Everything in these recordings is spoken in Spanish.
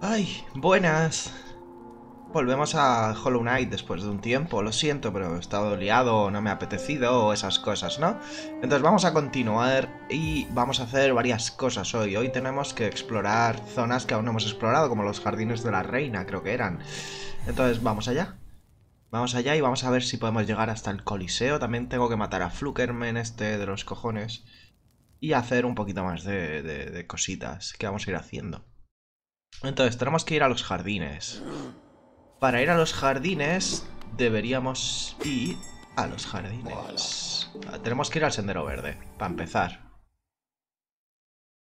Ay, buenas. Volvemos a Hollow Knight después de un tiempo, lo siento, pero he estado liado, no me ha apetecido esas cosas, ¿no? Entonces vamos a continuar y vamos a hacer varias cosas hoy. Hoy tenemos que explorar zonas que aún no hemos explorado, como los jardines de la reina, creo que eran. Entonces vamos allá. Vamos allá y vamos a ver si podemos llegar hasta el coliseo. También tengo que matar a Flukerman este de los cojones. Y hacer un poquito más de, de cositas que vamos a ir haciendo. Entonces tenemos que ir a los jardines. Para ir a los jardines deberíamos ir a los jardines. Tenemos que ir al sendero verde, para empezar.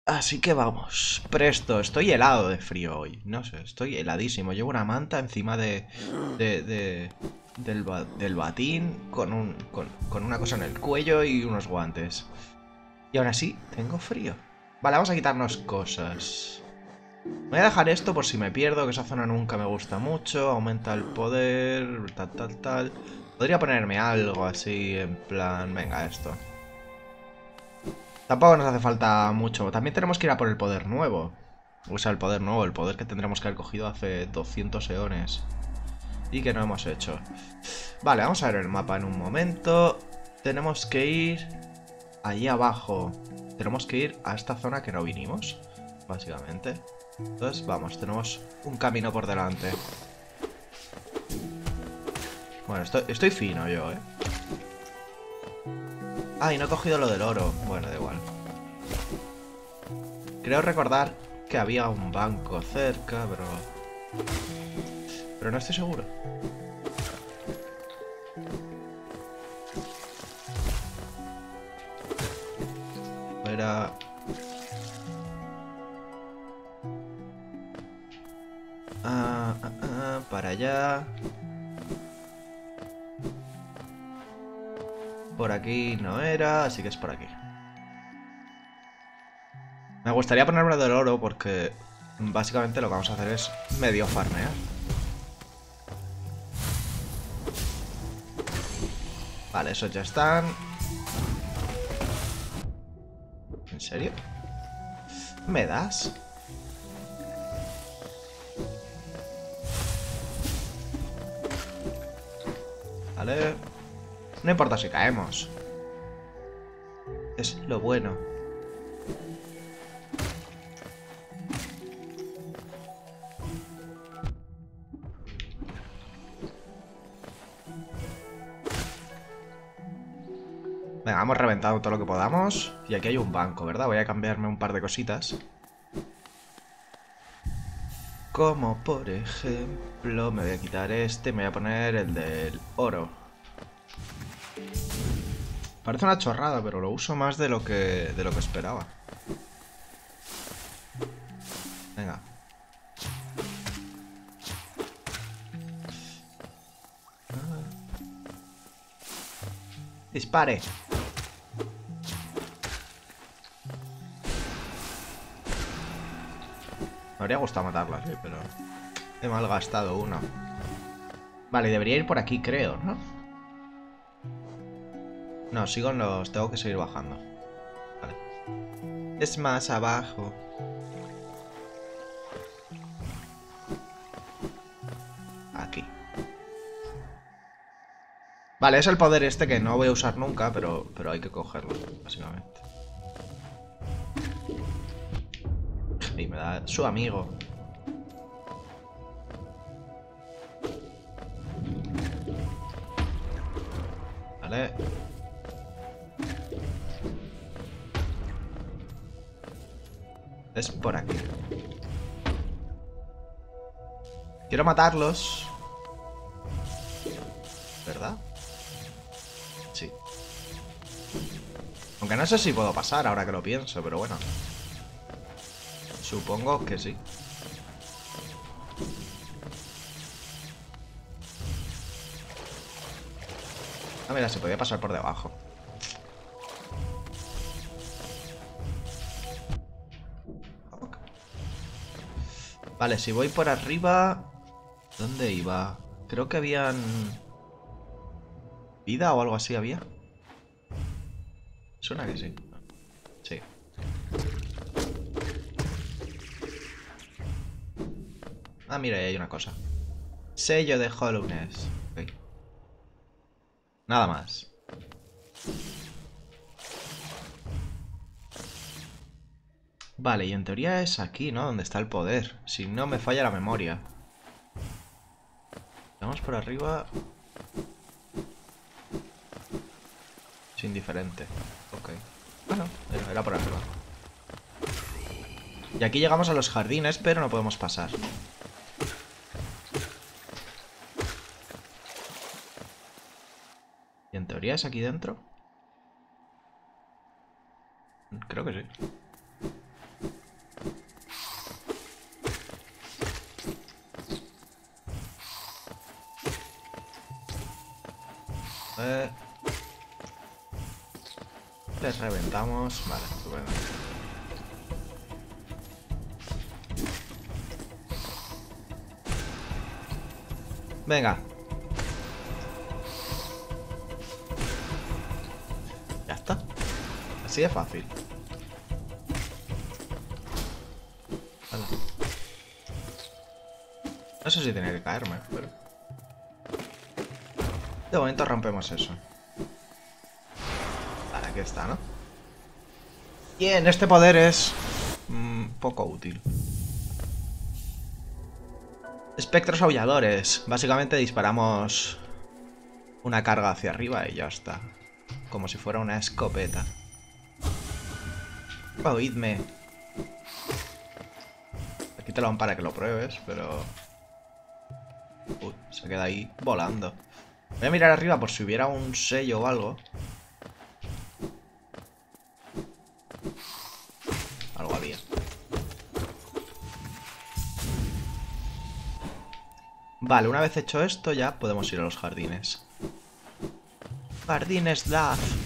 Así que vamos, presto, estoy helado de frío hoy, no sé, estoy heladísimo, llevo una manta encima de, de, de del, del, batín con, un, con, con una cosa en el cuello y unos guantes. Y aún así, tengo frío. Vale, vamos a quitarnos cosas. Voy a dejar esto por si me pierdo, que esa zona nunca me gusta mucho. Aumenta el poder, tal, tal, tal. Podría ponerme algo así, en plan... Venga, esto. Tampoco nos hace falta mucho. También tenemos que ir a por el poder nuevo. O sea, el poder nuevo, el poder que tendremos que haber cogido hace 200 eones. Y que no hemos hecho. Vale, vamos a ver el mapa en un momento. Tenemos que ir allí abajo. Tenemos que ir a esta zona que no vinimos, básicamente. Entonces, vamos, tenemos un camino por delante. Bueno, estoy, fino yo, ¿eh? Ah, y no he cogido lo del oro. Bueno, da igual. Creo recordar que había un banco cerca, pero... Pero no estoy seguro. Era... Para allá. Por aquí no era, así que es por aquí. Me gustaría ponerme del oro porque básicamente lo que vamos a hacer es medio farmear. Vale, esos ya están. ¿En serio? ¿Me das? No importa si caemos. Es lo bueno. Venga, hemos reventado todo lo que podamos. Y aquí hay un banco, ¿verdad? Voy a cambiarme un par de cositas. Como por ejemplo, me voy a quitar este, me voy a poner el del oro. Parece una chorrada, pero lo uso más de lo que, de lo que esperaba. Venga. Dispare. Habría gustado matarlas, ¿eh? pero he malgastado uno. Vale, debería ir por aquí, creo, ¿no? No, sigo en los... Tengo que seguir bajando. Vale. Es más abajo. Aquí. Vale, es el poder este que no voy a usar nunca, pero, pero hay que cogerlo, básicamente. Y me da su amigo. Vale. Es por aquí. Quiero matarlos. ¿Verdad? Sí. Aunque no sé si puedo pasar ahora que lo pienso, pero bueno. Supongo que sí. Ah, mira, se podía pasar por debajo. Vale, si voy por arriba... ¿Dónde iba? Creo que habían... ¿Vida o algo así había? Suena que sí. Ah, mira, ahí hay una cosa. Sello de Hollowness. Ok. Nada más. Vale, y en teoría es aquí, ¿no? Donde está el poder. Si no me falla la memoria. Vamos por arriba. Es indiferente. Ok. Bueno, era, era por arriba. Y aquí llegamos a los jardines, pero no podemos pasar. ¿Y en teoría es aquí dentro? Creo que sí. Eh... Les reventamos. Vale. Venga. Así de fácil. No sé si tiene que caerme, pero... De momento rompemos eso. Vale, aquí está, ¿no? Bien, este poder es... Mm, poco útil. Espectros aulladores. Básicamente disparamos una carga hacia arriba y ya está. Como si fuera una escopeta. Oídme. Aquí te lo van para que lo pruebes, pero... Se queda ahí volando. Voy a mirar arriba por si hubiera un sello o algo. Algo había. Vale, una vez hecho esto ya podemos ir a los jardines. Jardines Duff.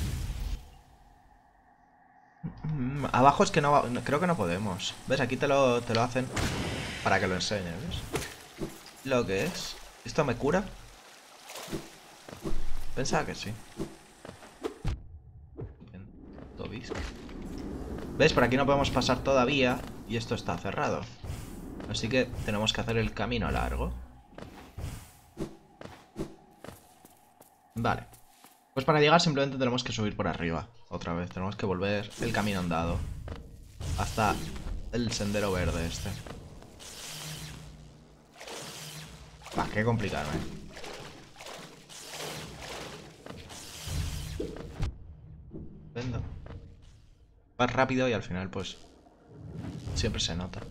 Abajo es que no, creo que no podemos. ¿Ves? Aquí te lo, te lo hacen para que lo enseñes, ¿ves? Lo que es. ¿Esto me cura? Pensaba que sí. ¿Ves? Por aquí no podemos pasar todavía y esto está cerrado. Así que tenemos que hacer el camino largo. Vale. Pues para llegar simplemente tenemos que subir por arriba. Otra vez, tenemos que volver el camino andado. Hasta el sendero verde este. Va, qué complicarme. Vas rápido y al final pues siempre se nota.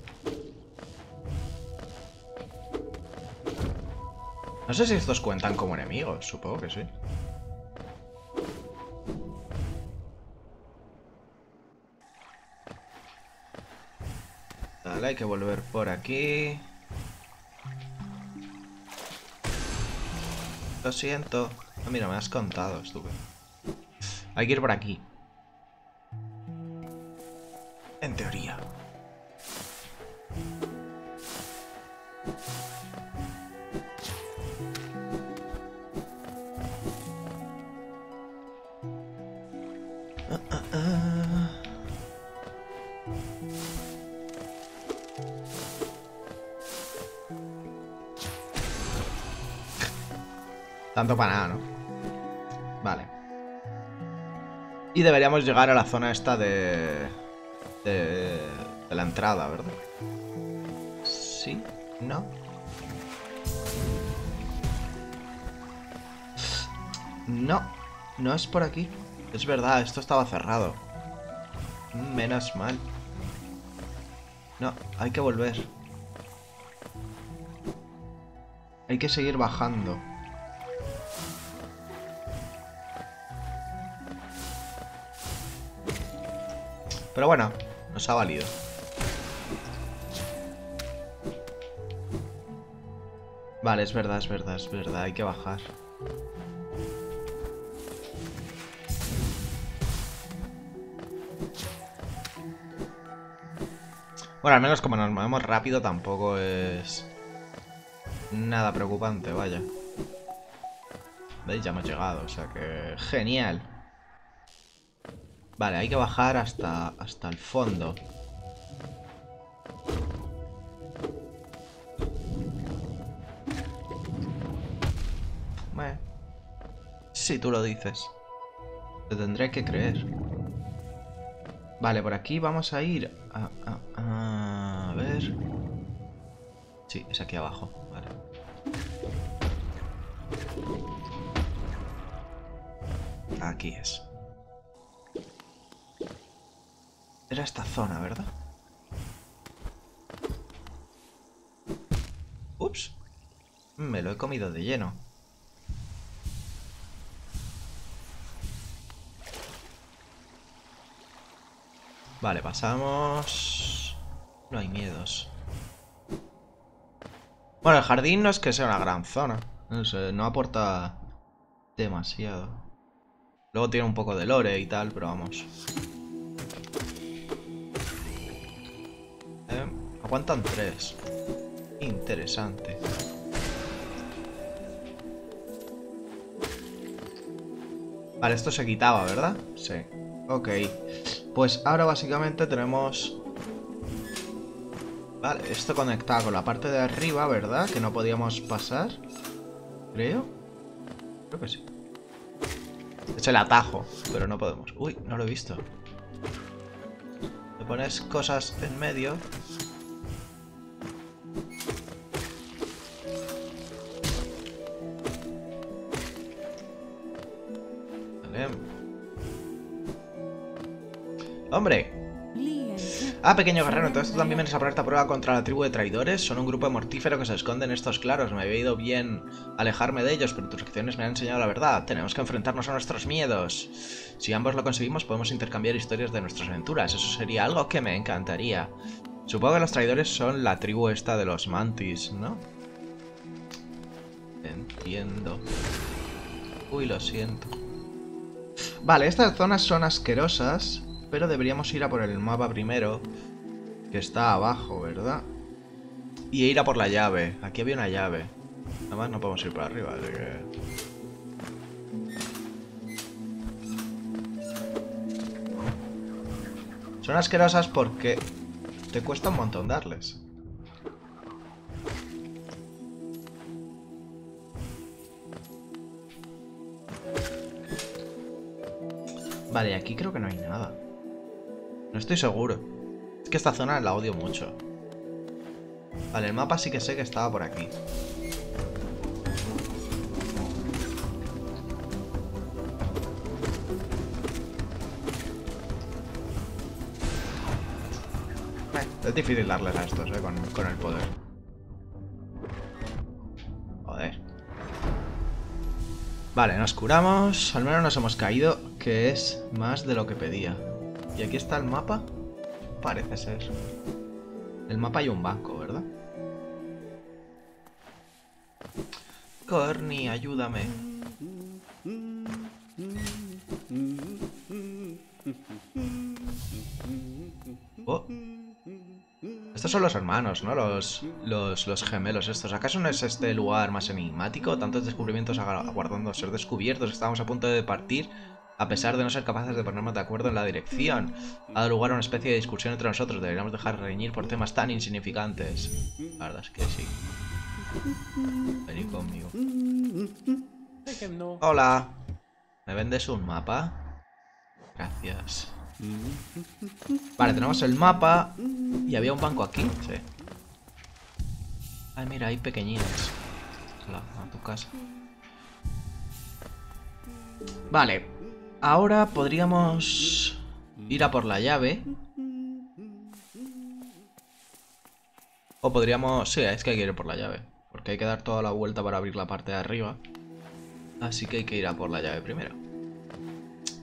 No sé si estos cuentan como enemigos, supongo que sí. Vale, hay que volver por aquí. Lo siento. Ah, mira, me has contado, estúpido. Hay que ir por aquí. En teoría. Tanto para nada, ¿no? Vale. Y deberíamos llegar a la zona esta de... De, la entrada, ¿verdad? ¿Sí? ¿No? No, no es por aquí. Es verdad, esto estaba cerrado. Menos mal. No, hay que volver. Hay que seguir bajando. Pero bueno, nos ha valido. Vale, es verdad, es verdad, es verdad. Hay que bajar. Bueno, al menos como nos movemos rápido tampoco es... Nada preocupante, vaya. Ya hemos llegado, o sea que... Genial. Vale, hay que bajar hasta, hasta el fondo. Si tú lo dices. Te tendré que creer. Vale, por aquí vamos a ir a, a, a ver... Sí, es aquí abajo. Vale. Aquí es. Era esta zona, ¿verdad? Ups. Me lo he comido de lleno. Vale, pasamos... No hay miedos. Bueno, el jardín no es que sea una gran zona. No, no aporta demasiado. Luego tiene un poco de lore y tal, pero vamos. Aguantan tres. Interesante. Vale, esto se quitaba, ¿verdad? Sí. Ok. Pues ahora básicamente tenemos... Vale, esto conectado con la parte de arriba, ¿verdad? Que no podíamos pasar. Creo. Creo que sí. Es el atajo, pero no podemos. Uy, no lo he visto. Le pones cosas en medio. ¡Hombre! Ah, pequeño guerrero, entonces tú también vienes a ponerte a prueba contra la tribu de traidores. Son un grupo de mortífero que se esconde en estos claros. Me había ido bien alejarme de ellos, pero tus acciones me han enseñado la verdad. Tenemos que enfrentarnos a nuestros miedos. Si ambos lo conseguimos, podemos intercambiar historias de nuestras aventuras. Eso sería algo que me encantaría. Supongo que los traidores son la tribu esta de los mantis, ¿no? Entiendo. Uy, lo siento. Vale, estas zonas son asquerosas. Pero deberíamos ir a por el mapa primero. Que está abajo, ¿verdad? Y ir a por la llave. Aquí había una llave. Además no podemos ir por arriba, así que... Son asquerosas porque te cuesta un montón darles. Vale, aquí creo que no hay nada. No estoy seguro. Es que esta zona la odio mucho. Vale, el mapa sí que sé que estaba por aquí. Es difícil darles a estos, eh, con, con el poder. Joder. Vale, nos curamos. Al menos nos hemos caído, que es más de lo que pedía. Y aquí está el mapa. Parece ser. El mapa hay un banco, ¿verdad? Corny, ayúdame. Oh. Estos son los hermanos, ¿no? Los, los, los, gemelos estos. ¿Acaso no es este lugar más enigmático? Tantos descubrimientos aguardando ser descubiertos. Estamos a punto de partir a pesar de no ser capaces de ponernos de acuerdo en la dirección. Ha dado lugar a una especie de discusión entre nosotros. Deberíamos dejar reñir por temas tan insignificantes. La verdad es que sí. Vení conmigo. Hola. ¿Me vendes un mapa? Gracias. Vale, tenemos el mapa. ¿Y había un banco aquí? Sí. Ay, mira, hay pequeñinas. Hola, a tu casa. Vale, Ahora podríamos ir a por la llave. O podríamos... Sí, es que hay que ir por la llave. Porque hay que dar toda la vuelta para abrir la parte de arriba. Así que hay que ir a por la llave primero.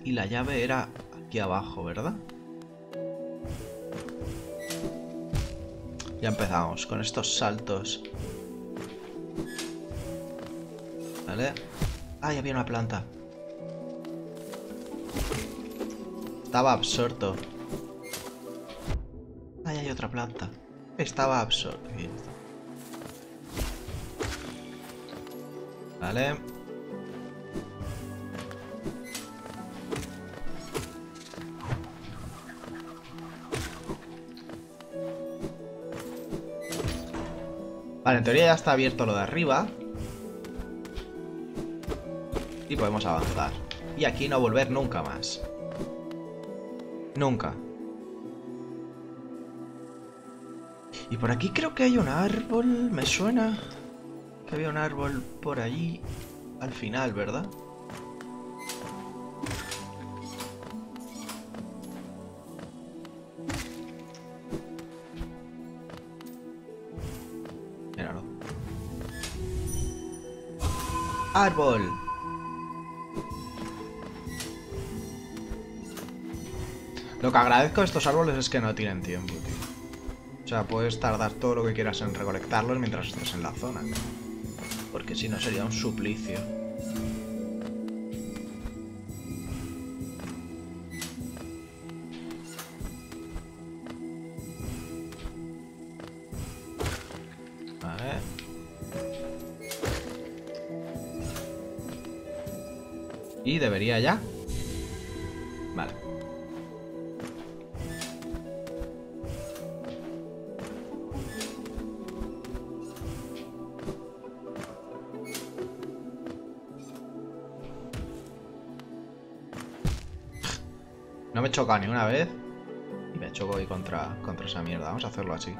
Y la llave era aquí abajo, ¿verdad? Ya empezamos con estos saltos. ¿Vale? Ah, había una planta. Estaba absorto. Ahí hay otra planta. Estaba absorto. Vale. Vale, en teoría ya está abierto lo de arriba. Y podemos avanzar. Y aquí no volver nunca más. Nunca. Y por aquí creo que hay un árbol, me suena que había un árbol por allí al final, ¿verdad? Míralo. ¡Árbol! Lo que agradezco de estos árboles es que no tienen tiempo, tío. O sea, puedes tardar todo lo que quieras en recolectarlos mientras estés en la zona. Porque si no sería un suplicio. Y debería ya. No me choca ni una vez. Y me choco hoy contra, contra esa mierda. Vamos a hacerlo así.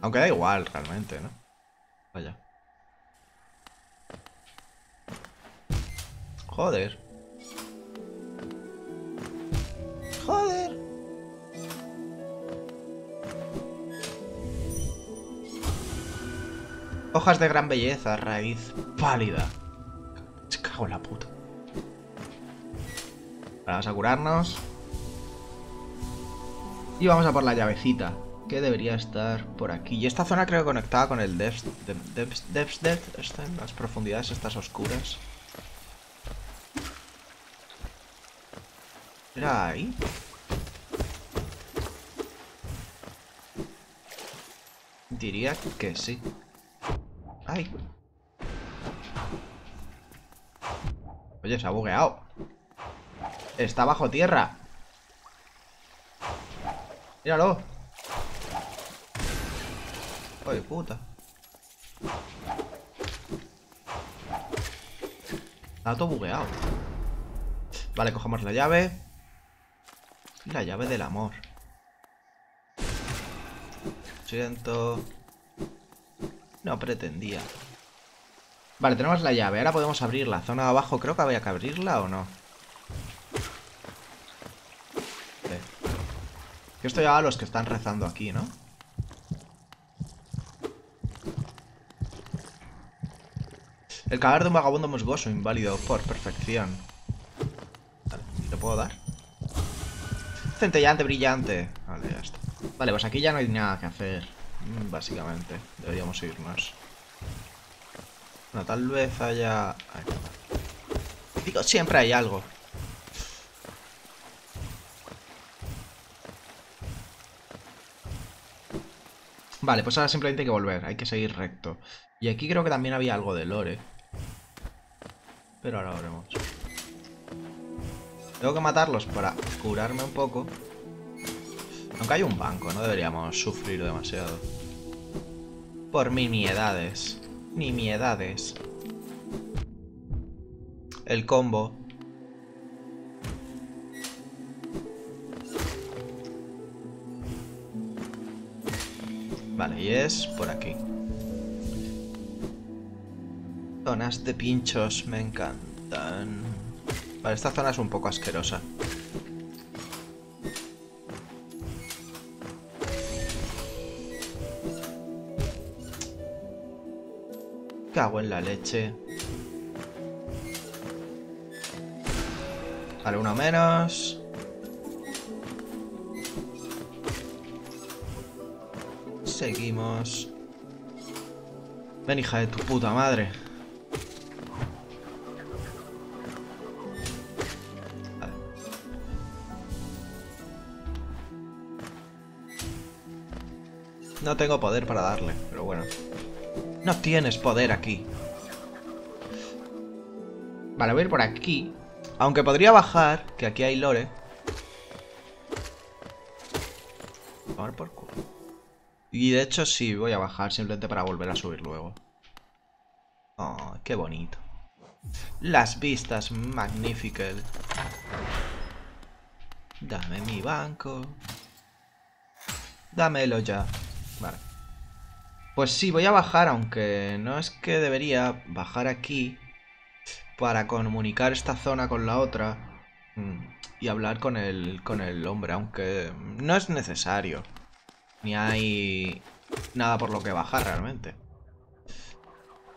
Aunque da igual, realmente, ¿no? Vaya. Joder. Joder. Hojas de gran belleza, raíz pálida. Se cago en la puta. Vamos a curarnos. Y vamos a por la llavecita, que debería estar por aquí. Y esta zona creo conectada con el Depths, Depths, Depths, está las profundidades estas oscuras. ¿Era ahí? Diría que sí. ¡Ay! Oye, se ha bugueado. Está bajo tierra. Míralo. Ay, puta. Está todo bugueado. Vale, cogemos la llave. La llave del amor. Siento. No pretendía. Vale, tenemos la llave. Ahora podemos abrir la zona de abajo. Creo que había que abrirla o no. Esto ya a los que están rezando aquí, ¿no? El cadáver de un vagabundo musgoso, inválido por perfección. Vale, ¿y lo puedo dar? Centellante, brillante. Vale, ya está. Vale, pues aquí ya no hay nada que hacer. Básicamente. Deberíamos irnos. Bueno, tal vez haya... Digo, siempre hay algo. Vale, pues ahora simplemente hay que volver. Hay que seguir recto. Y aquí creo que también había algo de lore. Pero ahora lo veremos. Tengo que matarlos para curarme un poco. Aunque hay un banco, no deberíamos sufrir demasiado. Por nimiedades. Nimiedades. El combo. Vale, y es por aquí. Zonas de pinchos me encantan. Vale, esta zona es un poco asquerosa. Cago en la leche. Vale, uno menos. Seguimos. Ven, hija de tu puta madre. No tengo poder para darle, pero bueno. No tienes poder aquí. Vale, voy a ir por aquí. Aunque podría bajar, que aquí hay lore. Y de hecho sí, voy a bajar simplemente para volver a subir luego. Oh, qué bonito. Las vistas magníficas. Dame mi banco. Dámelo ya. Vale. Pues sí, voy a bajar, aunque no es que debería bajar aquí para comunicar esta zona con la otra mm, y hablar con el, con el hombre, aunque no es necesario. Ni hay nada por lo que bajar realmente.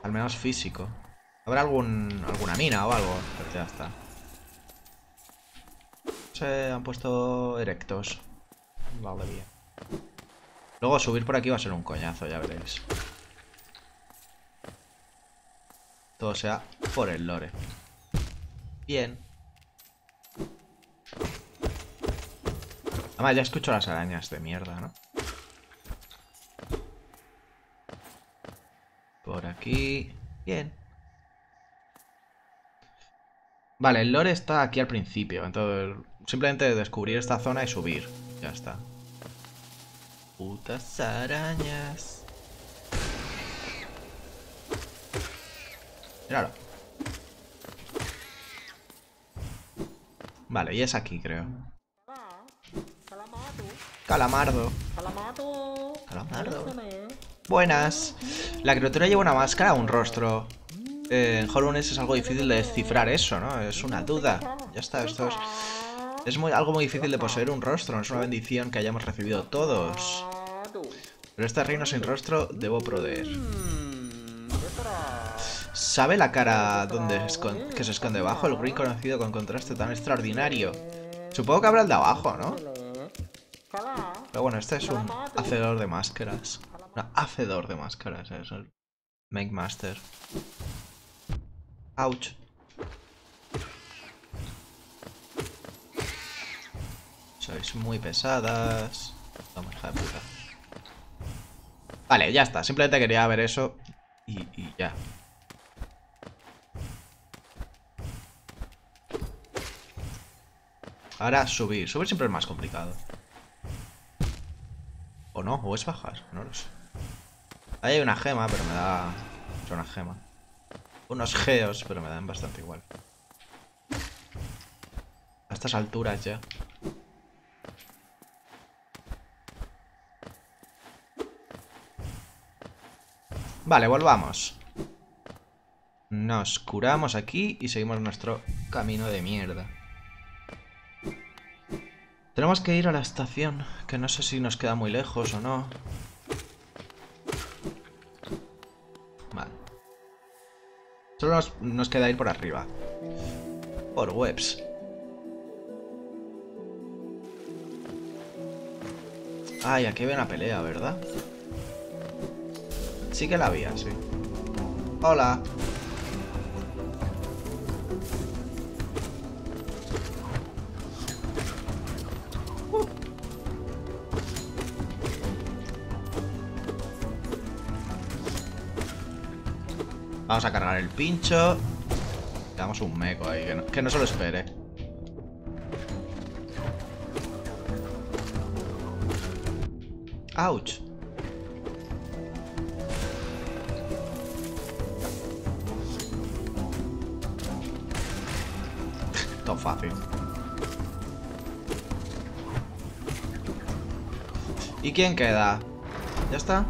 Al menos físico. ¿Habrá algún, alguna mina o algo? Pues ya está. Se han puesto erectos. Vale, bien. Luego subir por aquí va a ser un coñazo, ya veréis. Todo sea por el lore. Bien. Además, ya escucho las arañas de mierda, ¿no? Por aquí. Bien. Vale, el lore está aquí al principio. Entonces, simplemente descubrir esta zona y subir. Ya está. Putas arañas. Míralo. Vale, y es aquí, creo. Calamardo. Calamardo. Buenas. La criatura lleva una máscara o un rostro. Eh, en Hollow es algo difícil de descifrar eso, ¿no? Es una duda. Ya está, esto es... Es muy, algo muy difícil de poseer un rostro, es una bendición que hayamos recibido todos. Pero este reino sin rostro debo proveer. ¿Sabe la cara donde que se esconde debajo? El green conocido con contraste tan extraordinario. Supongo que habrá el de abajo, ¿no? Pero bueno, este es un hacedor de máscaras. Un hacedor de máscaras, es el Make Master. Ouch. Sois muy pesadas. Vamos, hija de puta. Vale, ya está. Simplemente quería ver eso y, y ya. Ahora subir. Subir siempre es más complicado. O no, o es bajar. No lo sé. Ahí hay una gema, pero me da... una gema. Unos geos, pero me dan bastante igual. A estas alturas ya. Vale, volvamos. Nos curamos aquí y seguimos nuestro camino de mierda. Tenemos que ir a la estación, que no sé si nos queda muy lejos o no. Solo nos, queda ir por arriba. Por webs. Ay, aquí había una pelea, ¿verdad? Sí que la había, sí. Hola. Vamos a cargar el pincho. Damos un meco ahí, que no, que no se lo espere. Ouch. fácil. ¿Y quién queda? ¿Ya está?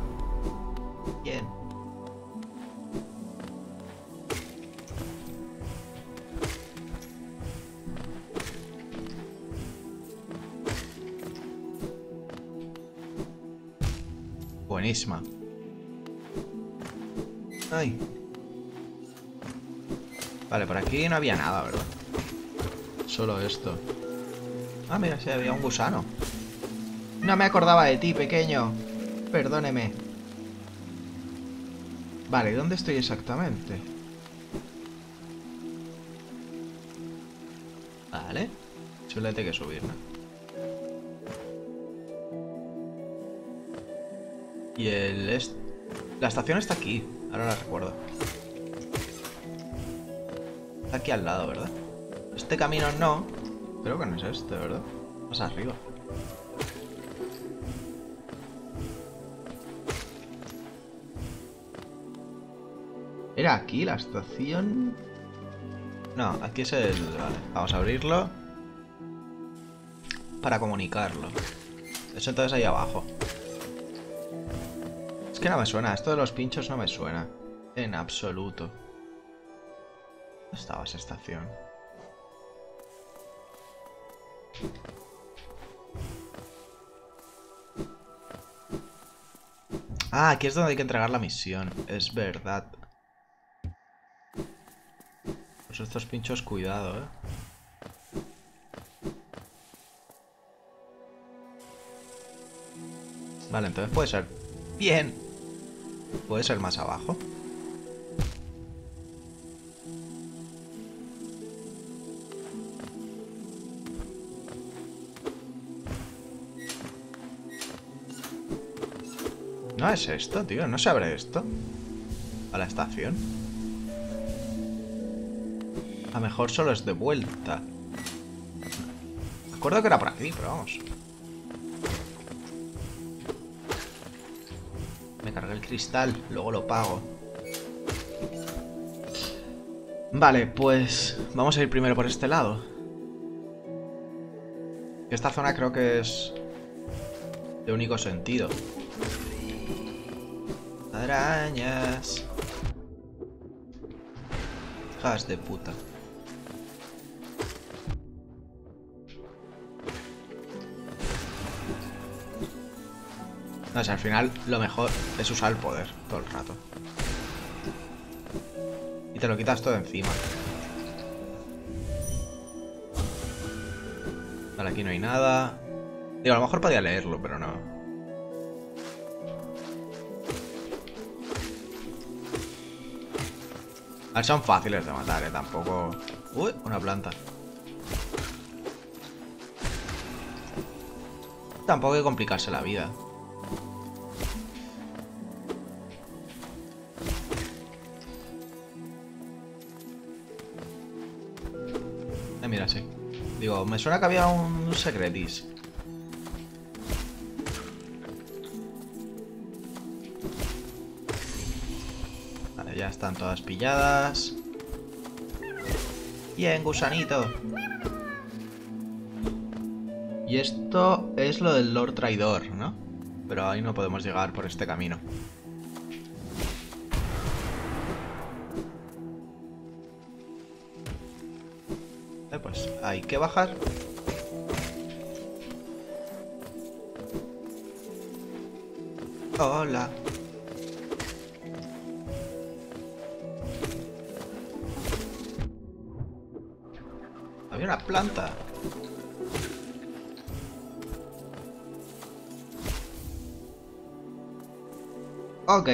Aquí no había nada, ¿verdad? Solo esto. Ah, mira, sí, había un gusano. No me acordaba de ti, pequeño. Perdóneme. Vale, ¿dónde estoy exactamente? Vale. Solo tengo que subir, ¿no? Y el... La estación está aquí. Ahora la recuerdo. Aquí al lado, ¿verdad? Este camino no. Creo que no es este, ¿verdad? Más arriba. Era aquí la estación... No, aquí es el... Vale, vamos a abrirlo. Para comunicarlo. Eso entonces ahí abajo. Es que no me suena. Esto de los pinchos no me suena. En absoluto. ¿Dónde estaba esa estación? Ah, aquí es donde hay que entregar la misión. Es verdad. Pues estos pinchos, cuidado, eh. Vale, entonces puede ser... Bien. Puede ser más abajo. No es esto, tío. No se abre esto. A la estación. A lo mejor solo es de vuelta. Me acuerdo que era por aquí, pero vamos. Me cargué el cristal, luego lo pago. Vale, pues vamos a ir primero por este lado. Esta zona creo que es de único sentido. Arañas. Hijas de puta. No sé, al final lo mejor es usar el poder todo el rato. Y te lo quitas todo encima. Vale, aquí no hay nada. Digo, a lo mejor podía leerlo, pero son fáciles de matar, eh, tampoco... Uy, una planta. Tampoco hay que complicarse la vida. mira, sí. Digo, me suena que había un secretis. Ya están todas pilladas. Bien, gusanito. Y esto es lo del Lord Traidor, ¿no? Pero ahí no podemos llegar por este camino. Hay que bajar. Hola. Una planta. Ok.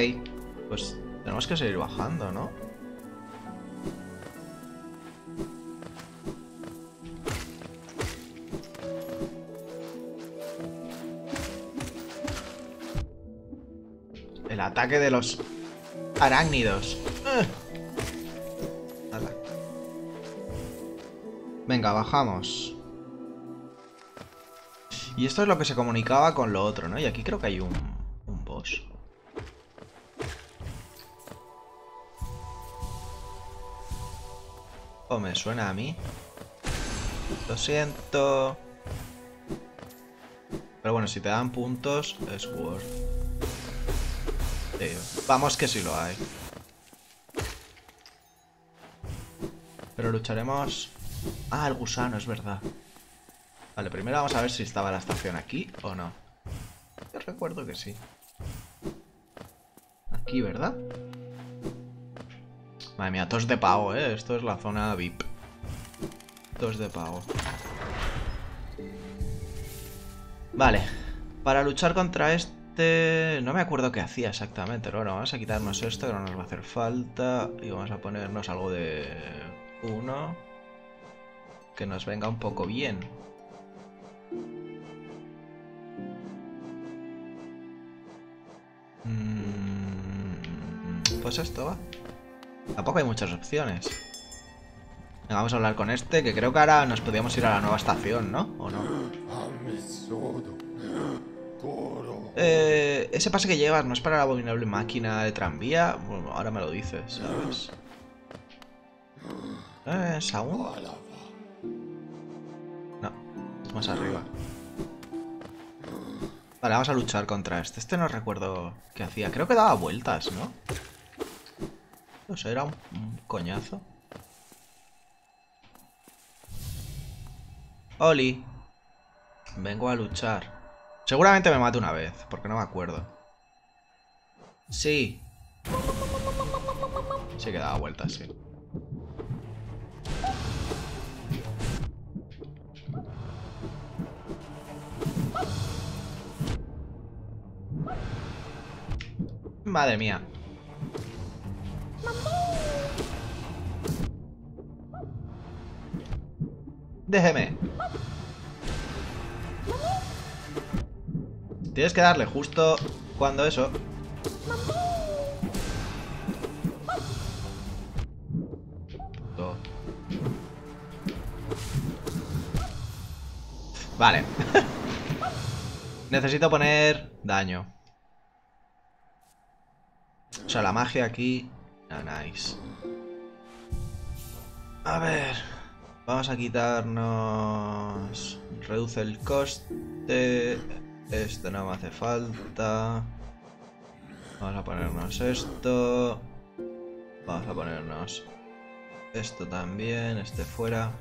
Pues tenemos que seguir bajando, ¿no? ataque de los arácnidos. Venga, bajamos. Y esto es lo que se comunicaba con lo otro, ¿no? Y aquí creo que hay un, un boss. ¿O oh, me suena a mí? Lo siento. Pero bueno, si te dan puntos, es worth. Vamos que sí lo hay. Pero lucharemos... Ah, el gusano, es verdad. Vale, primero vamos a ver si estaba la estación aquí o no. Yo recuerdo que sí. Aquí, ¿verdad? Madre mía, tos de pago, ¿eh? Esto es la zona VIP. Tos de pago. Vale. Para luchar contra este no me acuerdo qué hacía exactamente, pero bueno, vamos a quitarnos esto que no nos va a hacer falta. Y vamos a ponernos algo de uno. Que nos venga un poco bien. Mm, pues esto va. Tampoco hay muchas opciones. vamos a hablar con este, que creo que ahora nos podíamos ir a la nueva estación, ¿no? ¿O no? Eh, ese pase que llevas no es para la abominable máquina de tranvía. Bueno, ahora me lo dices, ¿sabes? ¿Es aún? Más arriba. Vale, vamos a luchar contra este. Este no recuerdo qué hacía. Creo que daba vueltas, ¿no? No sé, era un, un coñazo. Oli. Vengo a luchar. Seguramente me mate una vez, porque no me acuerdo. Sí. Sí que daba vueltas, sí. Madre mía. Déjeme. Tienes que darle justo cuando eso. Vale. Necesito poner daño. O sea, la magia aquí... Ah, nice. A ver... Vamos a quitarnos... Reduce el coste... Esto no me hace falta. Vamos a ponernos esto. Vamos a ponernos esto también, este fuera.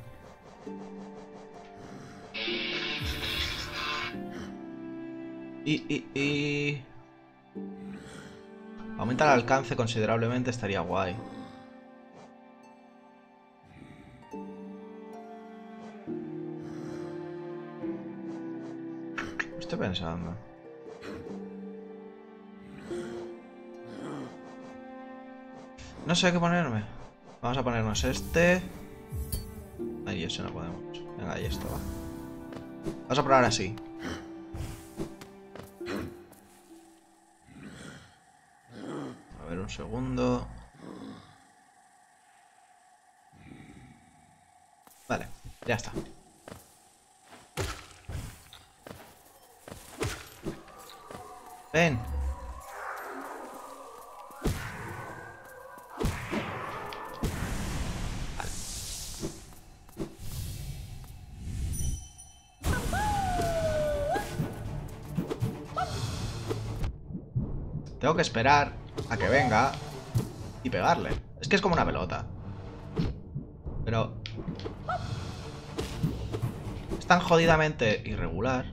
Y, y, y... Aumenta el alcance considerablemente, estaría guay. Estoy pensando. No sé qué ponerme. Vamos a ponernos este. Ahí, ese no podemos. Venga, ahí esto va. Vamos a probar así. Un segundo. Vale, ya está. Ven. Tengo que esperar a que venga y pegarle. Es que es como una pelota. Pero... Es tan jodidamente irregular.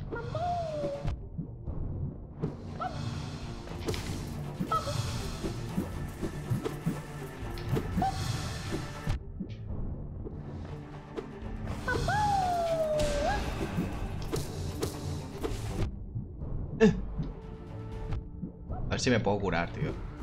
Ver si me puedo curar, tío.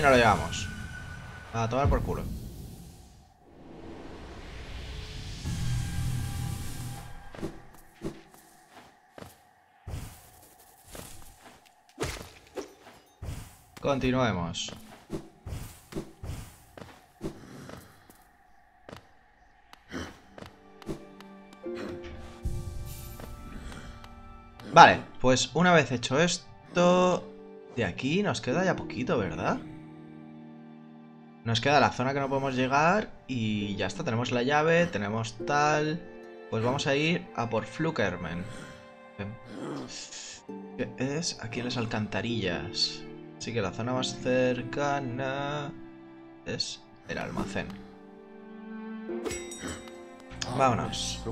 Y nos lo llevamos. A tomar por culo. Continuemos. Vale, pues una vez hecho esto... De aquí nos queda ya poquito, ¿verdad? Nos queda la zona que no podemos llegar y ya está, tenemos la llave, tenemos tal... Pues vamos a ir a por Flukerman. Que es aquí en las alcantarillas. Así que la zona más cercana es el almacén. Vámonos.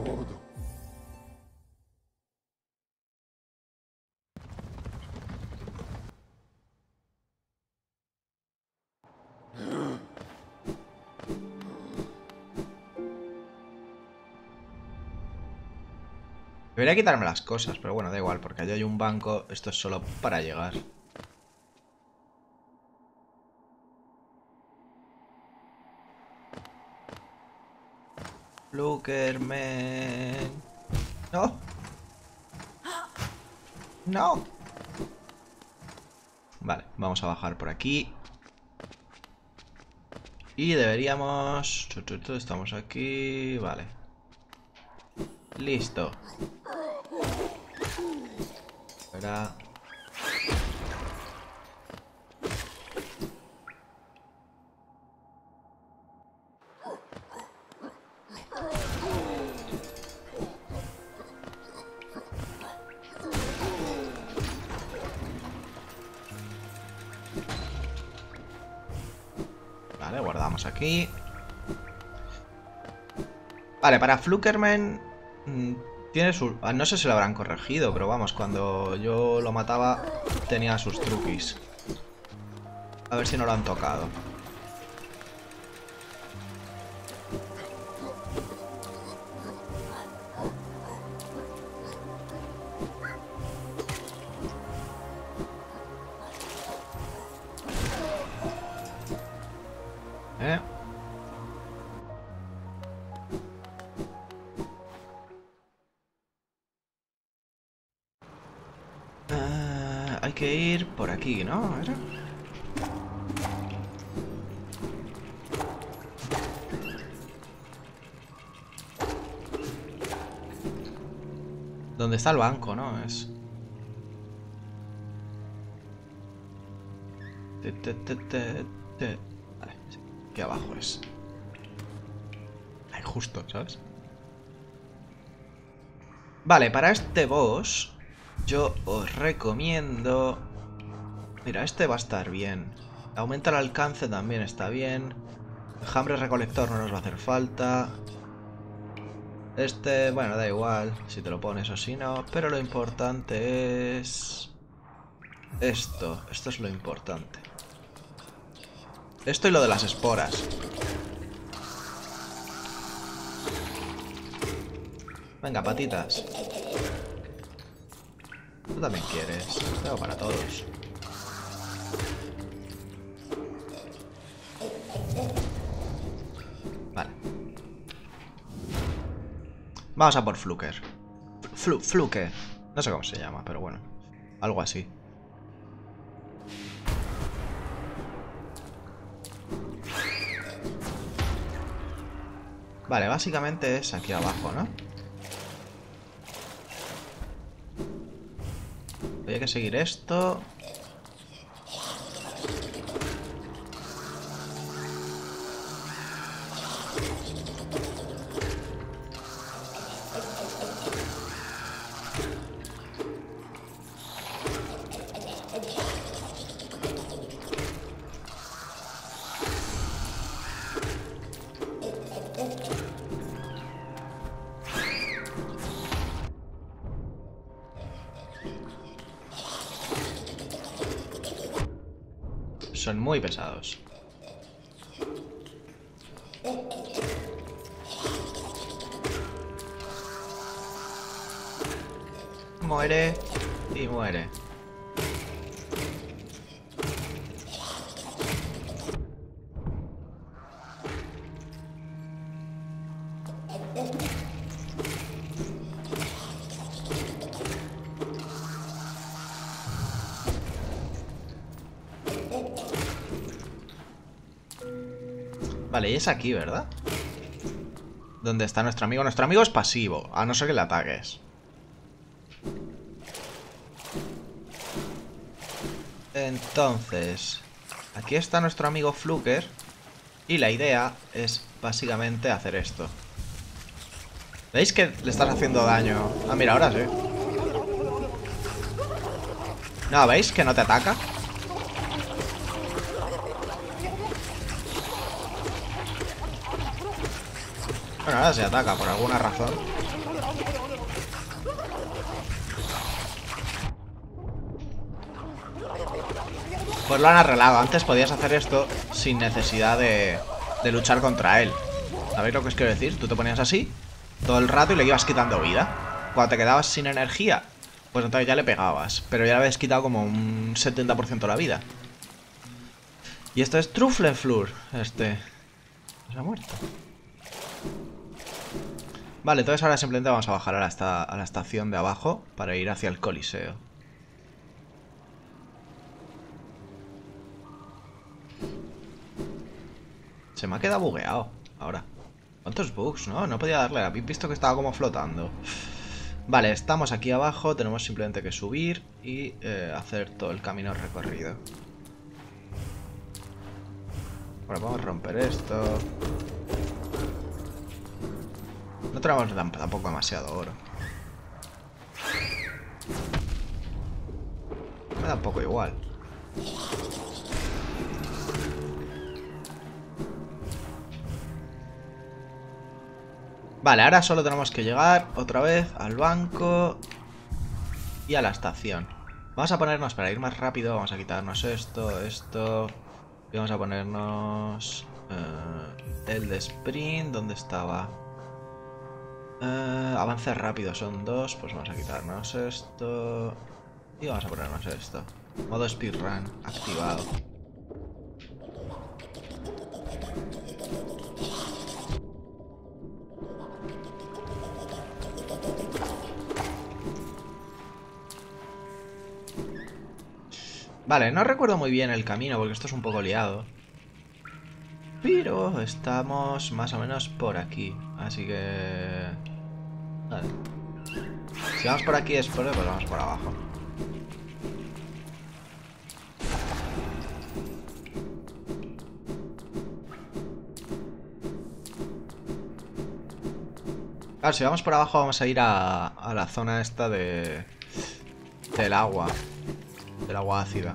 Debería quitarme las cosas, pero bueno, da igual, porque allá hay un banco. Esto es solo para llegar. Flukerman. No. No. Vale, vamos a bajar por aquí. Y deberíamos... Estamos aquí... Vale. Listo. Ahora... Vale, guardamos aquí. Vale, para Flukerman tiene su... Ah, no sé si lo habrán corregido, pero vamos, cuando yo lo mataba tenía sus truquis. A ver si no lo han tocado. ¿No? ¿Era? ¿Dónde está el banco, no? Es... Te, te, te, te, te. Vale, sí, aquí abajo es. Ahí justo, ¿sabes? Vale, para este boss yo os recomiendo... Mira, este va a estar bien. Aumenta el alcance también está bien. El hambre recolector no nos va a hacer falta. Este, bueno, da igual si te lo pones o si no. Pero lo importante es... Esto, esto es lo importante. Esto y lo de las esporas. Venga, patitas. Tú también quieres. Tengo para todos. Vale. Vamos a por Fluker. Flu Fluke. No sé cómo se llama, pero bueno. Algo así. Vale, básicamente es aquí abajo, ¿no? Hay que seguir esto. Son muy pesados. Muere y muere. Vale, y es aquí, ¿verdad? ¿Dónde está nuestro amigo? Nuestro amigo es pasivo, a no ser que le ataques. Entonces, aquí está nuestro amigo Fluker. Y la idea es básicamente hacer esto. ¿Veis que le estás haciendo daño? Ah, mira, ahora sí. No, ¿veis que no te ataca? Se ataca por alguna razón. Pues lo han arreglado. Antes podías hacer esto sin necesidad de, de luchar contra él. ¿Sabéis lo que os quiero decir? Tú te ponías así todo el rato y le ibas quitando vida. cuando te quedabas sin energía, pues entonces ya le pegabas. Pero ya le habías quitado como un 70% de la vida. Y esto es Truffleflur, este. Se ha muerto. Vale, entonces ahora simplemente vamos a bajar a la, a la estación de abajo para ir hacia el coliseo. Se me ha quedado bugueado ahora. ¿Cuántos bugs, no? No podía darle. Habéis visto que estaba como flotando. Vale, estamos aquí abajo. Tenemos simplemente que subir y eh, hacer todo el camino recorrido. Bueno, vamos a romper esto. No tenemos tampoco demasiado oro. Me da un poco igual. Vale, ahora solo tenemos que llegar otra vez al banco y a la estación. Vamos a ponernos, para ir más rápido, vamos a quitarnos esto, esto... Y vamos a ponernos... Eh, el de sprint, ¿dónde estaba? Eh, avance rápido, son dos, pues vamos a quitarnos esto... Y vamos a ponernos esto. Modo speedrun activado. Vale, no recuerdo muy bien el camino porque esto es un poco liado. Pero estamos más o menos por aquí. Así que... Vale. Si vamos por aquí es por... pues vamos por abajo. Claro, si vamos por abajo vamos a ir a, a la zona esta de... Del agua del agua ácida.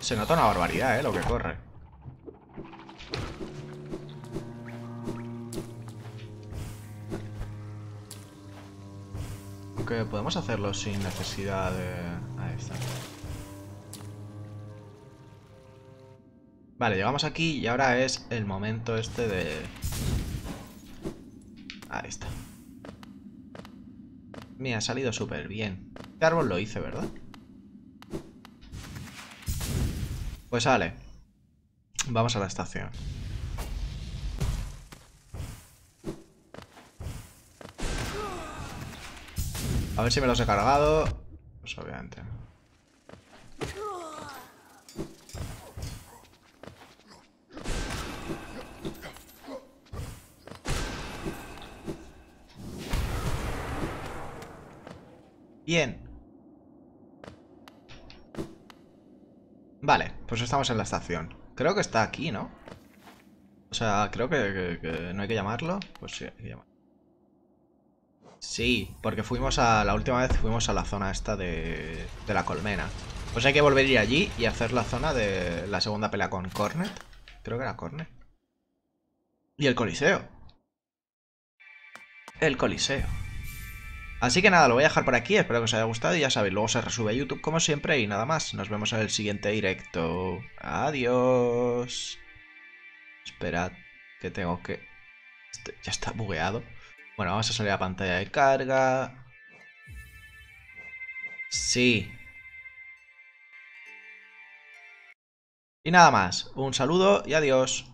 Se nota una barbaridad, ¿eh? Lo que corre. Podemos hacerlo sin necesidad de... Ahí está. Vale, llegamos aquí y ahora es el momento este de... Ahí está. Me ha salido súper bien. Este árbol lo hice, ¿verdad? Pues sale. Vamos a la estación. A ver si me los he cargado. Pues obviamente. Bien. Vale, pues estamos en la estación. Creo que está aquí, ¿no? O sea, creo que, no hay que llamarlo. Pues sí, hay que llamarlo. Sí, porque fuimos a... La última vez fuimos a la zona esta de, de la colmena. Pues hay que volver a ir allí y hacer la zona de la segunda pelea con Cornet. Creo que era Cornet. Y el Coliseo. El Coliseo. Así que nada, lo voy a dejar por aquí, espero que os haya gustado y ya sabéis, luego se resube a YouTube como siempre y nada más. Nos vemos en el siguiente directo. Adiós. Esperad, que tengo que... Este ya está bugueado. Bueno, vamos a salir a pantalla de carga. Sí. Y nada más, un saludo y adiós.